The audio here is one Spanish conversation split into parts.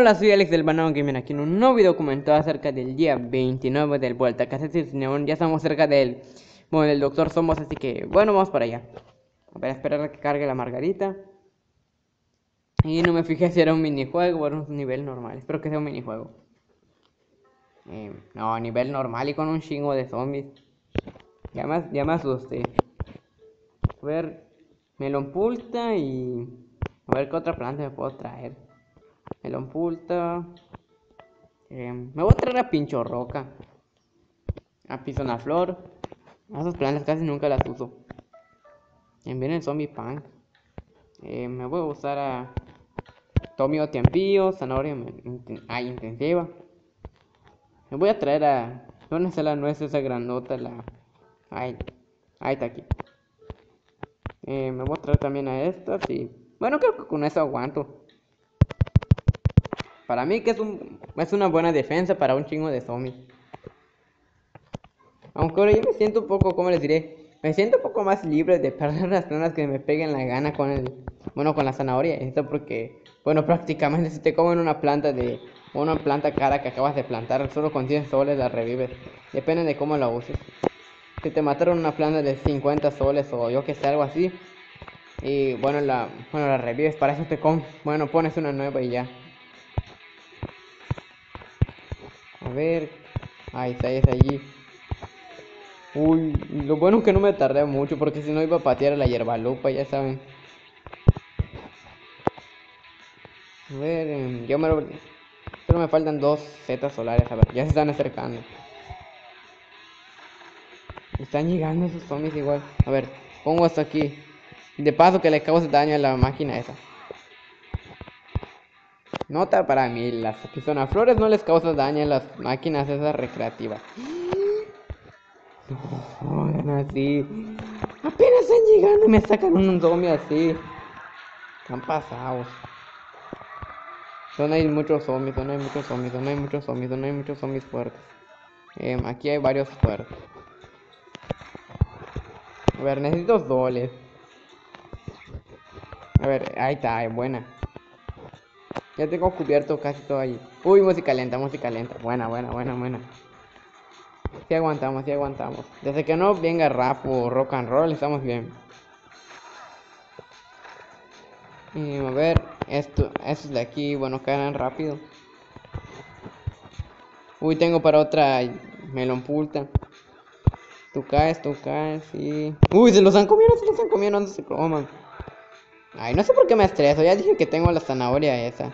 Hola, soy Alex del Banano Gamer aquí en un nuevo video comentado acerca del día 29 del Vuelta a Casa Cineón. Ya estamos cerca del, bueno, del Doctor Somos, así que bueno, vamos para allá. A esperar a que cargue la margarita. Y no me fijé si era un minijuego o era un nivel normal. Espero que sea un minijuego. Eh, no, nivel normal y con un chingo de zombies. Ya me, ya me asusté. A ver, melón pulta y... A ver qué otra planta me puedo traer. Melón pulta. Eh, me voy a traer a pincho roca. A pisona flor. Esas plantas casi nunca las uso. Viene el zombie punk. Eh, me voy a usar a Tomio Tiempillo, zanahoria ah, intensiva. Me voy a traer a. ¿Dónde está la nuez esa grandota? La. Ahí. Ahí está aquí. Eh, me voy a traer también a estas y. Bueno, creo que con eso aguanto. Para mí que es un. Es una buena defensa para un chingo de zombies. Aunque ahora yo me siento un poco, ¿cómo les diré? Me siento un poco más libre de perder las plantas que me peguen la gana con el, bueno, con la zanahoria. Esto porque, bueno, prácticamente si te comen una planta de, una planta cara que acabas de plantar, solo con 10 soles la revives. Depende de cómo la uses. Si te mataron una planta de 50 soles o yo que sé, algo así. Y bueno, la, bueno, la revives. Para eso te bueno, pones una nueva y ya. A ver. Ahí está, ahí allí. Uy, lo bueno es que no me tardé mucho porque si no iba a patear a la hierbalupa, ya saben. A ver, em, yo me lo... Solo me faltan dos zetas solares, a ver, ya se están acercando. Están llegando esos zombies igual. A ver, pongo esto aquí. De paso que le cause daño a la máquina esa. Nota para mí, las flores no les causa daño a las máquinas esas recreativas. No, así. Apenas están llegando y me sacan un zombie así. Están pasados. Donde hay muchos zombies, donde hay muchos zombies, donde hay muchos zombies, donde hay muchos zombies fuertes. Em, aquí hay varios fuertes. A ver, necesito dobles. A ver, ahí está, es buena. Ya tengo cubierto casi todo ahí. Uy, música lenta, música lenta. Buena, buena, buena, buena. Si aguantamos, si aguantamos. Desde que no venga rap o rock and roll, estamos bien. Y a ver, esto, estos de aquí, bueno, caen rápido. Uy, tengo para otra melón pulta. Tú caes, tú caes, sí. Uy, se los han comido, se los han comido, no se coman. Ay, no sé por qué me estreso, ya dije que tengo la zanahoria esa.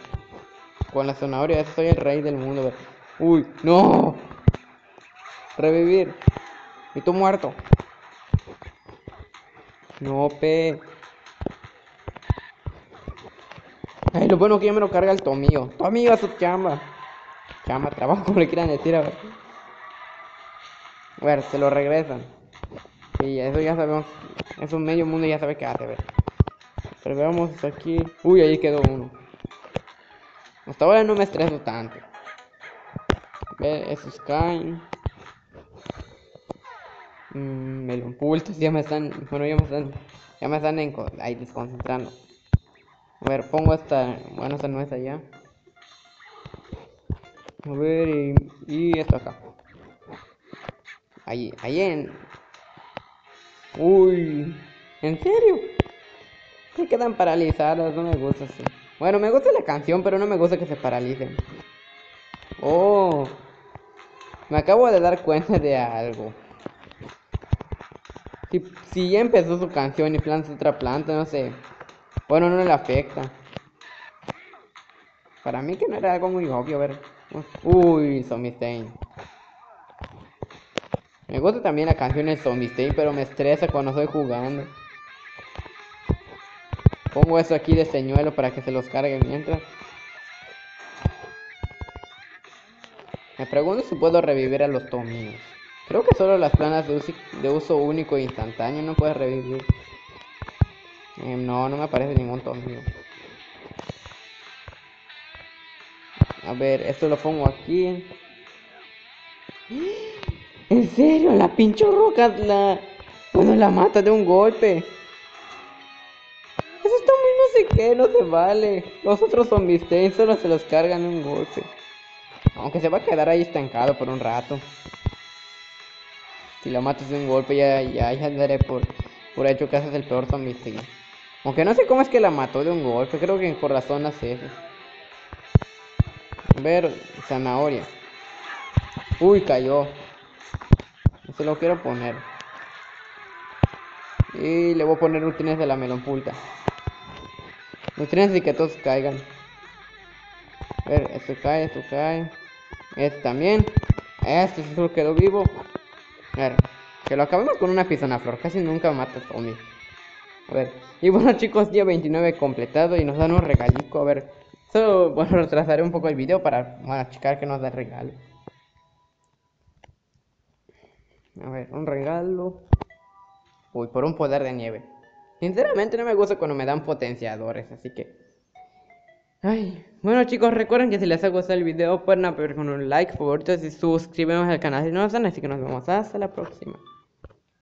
Con la zanahoria esa soy el rey del mundo. Uy, no. Revivir. Y tú muerto. No, pe. Ay, lo bueno que ya me lo carga el Tomío. Tomío a su chamba. Chamba, trabajo, como le quieran decir, a ver. A ver, se lo regresan. Sí, eso ya sabemos. Eso medio mundo ya sabe qué hace, ver. Pero veamos aquí. Uy, ahí quedó uno. Hasta ahora no me estreso tanto. Ver, esos caen. Mmm, melón pultos, ya me están, bueno, ya me están, ya me están ahí desconcentrando. A ver, pongo esta, bueno, esta no es allá. A ver, y, y esto acá. Ahí, ahí en... Uy, ¿en serio? Se quedan paralizadas, no me gusta así. Bueno, me gusta la canción, pero no me gusta que se paralicen. Oh, me acabo de dar cuenta de algo. Si, ya empezó su canción y planta otra planta, no sé. Bueno, no le afecta. Para mí que no era algo muy obvio, a ver. Uy, Zombie Me gusta también la canción de Zombie pero me estresa cuando estoy jugando. Pongo eso aquí de señuelo para que se los cargue mientras. Me pregunto si puedo revivir a los tomillos. Creo que solo las planas de, uso único e instantáneo no puedes revivir. Eh, no, no me aparece ningún tomillo. A ver, esto lo pongo aquí. ¿En serio? La pincho roca la... Bueno, la mata de un golpe. Qué? No se vale. Los otros zombies solo se los cargan un golpe. Aunque se va a quedar ahí estancado por un rato. Si lo matas de un golpe ya, ya, ya por, por hecho que haces el peor zombie Aunque no sé cómo es que la mató de un golpe. Creo que por razón hace eso. A ver, zanahoria. Uy, cayó. Se lo quiero poner. Y le voy a poner nutrientes de la melonpulta. Nutrientes y que todos caigan. A ver, esto cae, esto cae. Este también. Este solo quedó vivo. A ver, que lo acabemos con una pisona flor. Casi nunca mata zombie. A ver. Y bueno chicos, día 29 completado y nos dan un regalico. A ver. Solo, bueno, retrasaré un poco el video para bueno, que nos da regalo. A ver, un regalo. Uy, por un poder de nieve. Sinceramente no me gusta cuando me dan potenciadores, así que... Ay, bueno chicos, recuerden que si les ha gustado el video pueden apoyar con un like, favoritos y suscribirnos al canal si no lo están, así que nos vemos hasta la próxima.